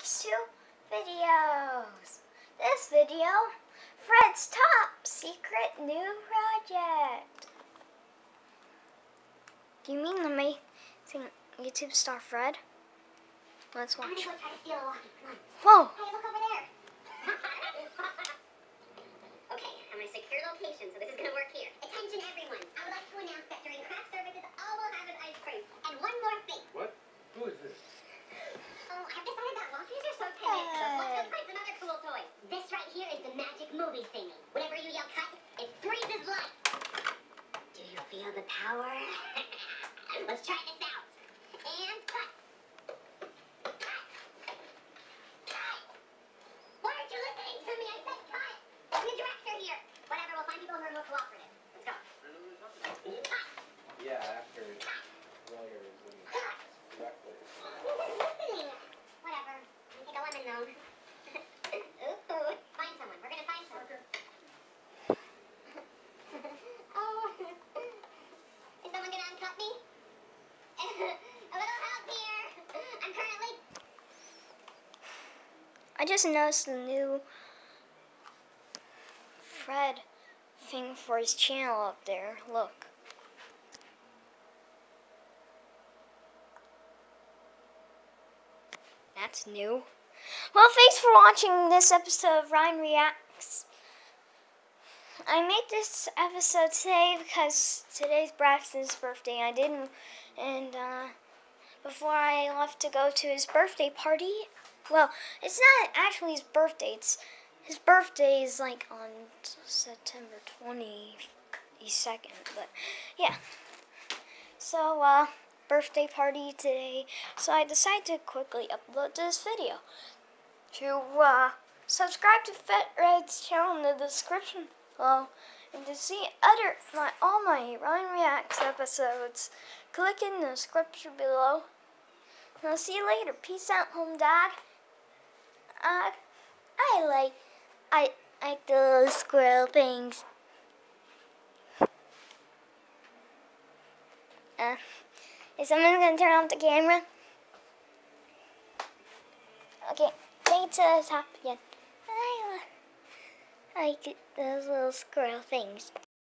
Reacts to videos. This video, Fred's top secret new project. Do you mean the amazing YouTube star Fred? Let's watch. gonna go try to steal a walkie. Come on. Whoa! Hey, look over there. okay, I'm gonna secure location, so this is gonna work here. Attention, everyone. I would like to announce that during craft services, all will have an ice cream. And one more thing. What? Who is this? Oh, I've decided that walkies are so timid. But let's go find some other cool toys. This right here is the magic movie thingy. Whenever you yell cut, it freezes light. Do you feel the power? let's try this out. And cut. Cut. I just noticed the new Fred thing for his channel up there. Look. That's new. Well, thanks for watching this episode of Ryan Reacts. I made this episode today because today's Braxton's birthday. I didn't, and uh, before I left to go to his birthday party, well, it's not actually his birthday. It's his birthday is like on September twenty second. But yeah, so uh, birthday party today. So I decided to quickly upload this video. To uh, subscribe to Fred's channel in the description below, and to see other my all my Ryan Reacts episodes, click in the description below. And I'll see you later. Peace out, home dog. Uh, I like, I like the little squirrel things. Uh, is someone gonna turn off the camera? Okay, take it to the top again. I like those little squirrel things.